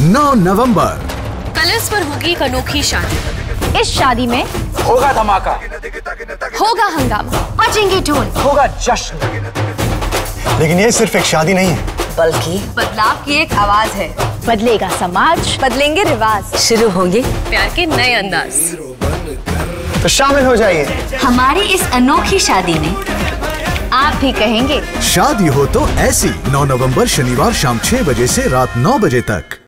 9 नवंबर। Colours पर होगी एक अनोखी शादी। इस शादी में होगा धमाका। होगा हंगामा बचेंगे ढोल। होगा जश्न। लेकिन ये सिर्फ़ एक शादी नहीं है। बल्कि बदलाव की एक आवाज़ है। बदलेगा समाज। बदलेंगे रिवाज। शुरू होंगे प्यार के नए अंदाज। तो शामिल हो जाइए। हमारी इस अनोखी शादी में आप भी कहेंगे शादी हो तो ऐसी 9 नवंबर शनिवार शाम 6 बजे से रात 9 बजे तक।